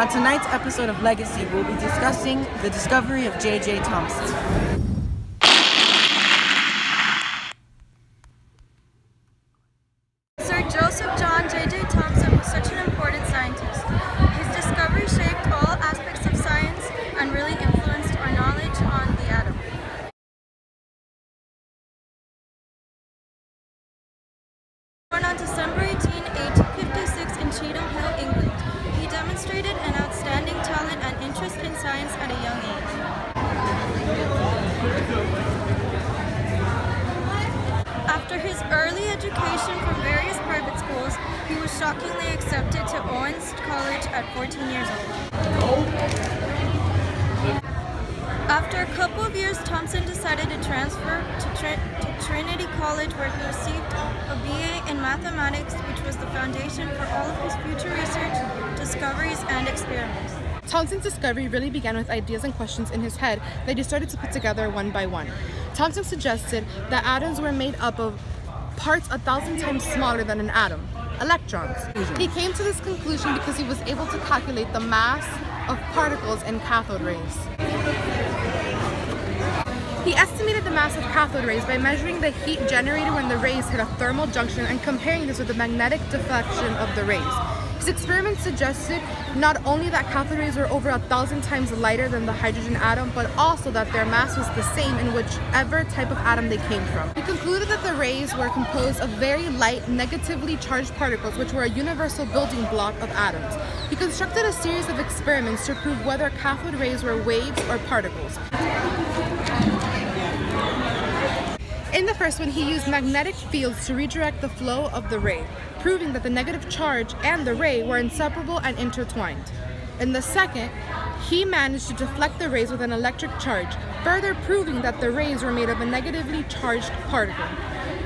On tonight's episode of Legacy, we'll be discussing the discovery of J.J. Thomson. Sir Joseph John J.J. Thomson was such an important scientist. His discovery shaped all aspects of science and really influenced our knowledge on the atom. Born on December 18, 1856 in Cheetham Hill, England, interest in science at a young age. After his early education from various private schools, he was shockingly accepted to Owens College at 14 years old. After a couple of years, Thomson decided to transfer to, Tr- to Trinity College where he received a BA in mathematics, which was the foundation for all of his future research, discoveries, and experiments. Thomson's discovery really began with ideas and questions in his head that he started to put together one by one. Thomson suggested that atoms were made up of parts a thousand times smaller than an atom, electrons. He came to this conclusion because he was able to calculate the mass of particles in cathode rays. He estimated the mass of cathode rays by measuring the heat generated when the rays hit a thermal junction and comparing this with the magnetic deflection of the rays. His experiments suggested not only that cathode rays were over a thousand times lighter than the hydrogen atom, but also that their mass was the same in whichever type of atom they came from. He concluded that the rays were composed of very light, negatively charged particles, which were a universal building block of atoms. He constructed a series of experiments to prove whether cathode rays were waves or particles. In the first one, he used magnetic fields to redirect the flow of the ray, proving that the negative charge and the ray were inseparable and intertwined. In the second, he managed to deflect the rays with an electric charge, further proving that the rays were made of a negatively charged particle.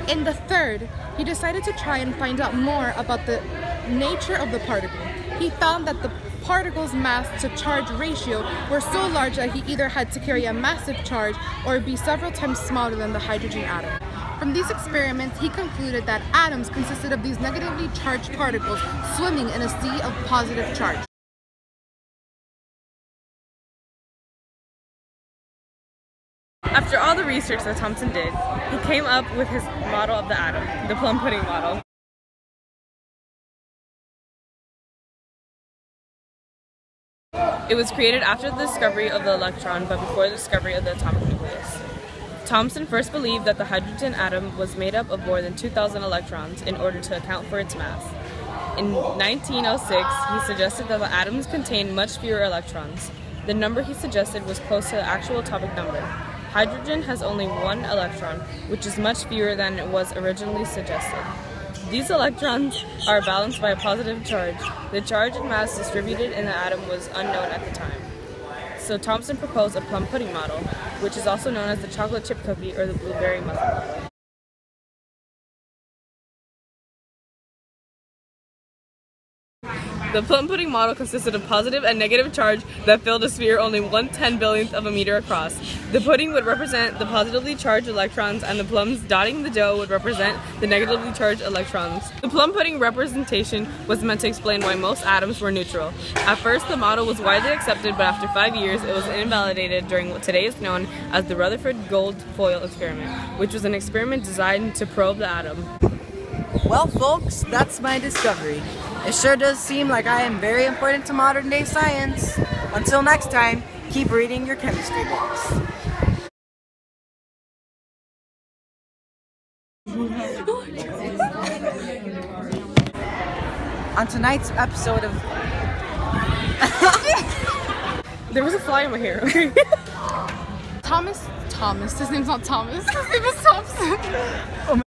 In the third, he decided to try and find out more about the nature of the particle. He found that the particle's mass to charge ratio were so large that he either had to carry a massive charge or be several times smaller than the hydrogen atom. From these experiments, he concluded that atoms consisted of these negatively charged particles swimming in a sea of positive charge. After all the research that Thomson did, he came up with his model of the atom, the plum pudding model. It was created after the discovery of the electron but before the discovery of the atomic nucleus. Thomson first believed that the hydrogen atom was made up of more than 2,000 electrons in order to account for its mass. In 1906, he suggested that the atoms contained much fewer electrons. The number he suggested was close to the actual atomic number. Hydrogen has only one electron, which is much fewer than it was originally suggested. These electrons are balanced by a positive charge. The charge and mass distributed in the atom was unknown at the time. So Thomson proposed a plum pudding model, which is also known as the chocolate chip cookie or the blueberry muffin model. The plum pudding model consisted of positive and negative charge that filled a sphere only one ten billionth of a meter across. The pudding would represent the positively charged electrons and the plums dotting the dough would represent the negatively charged electrons. The plum pudding representation was meant to explain why most atoms were neutral. At first the model was widely accepted but after five years it was invalidated during what today is known as the Rutherford gold foil experiment, which was an experiment designed to probe the atom. Well, folks, that's my discovery. It sure does seem like I am very important to modern day science. Until next time, keep reading your chemistry books. On tonight's episode of There was a fly in my hair. Thomas, Thomas, his name's not Thomas, his name is Thomson. Oh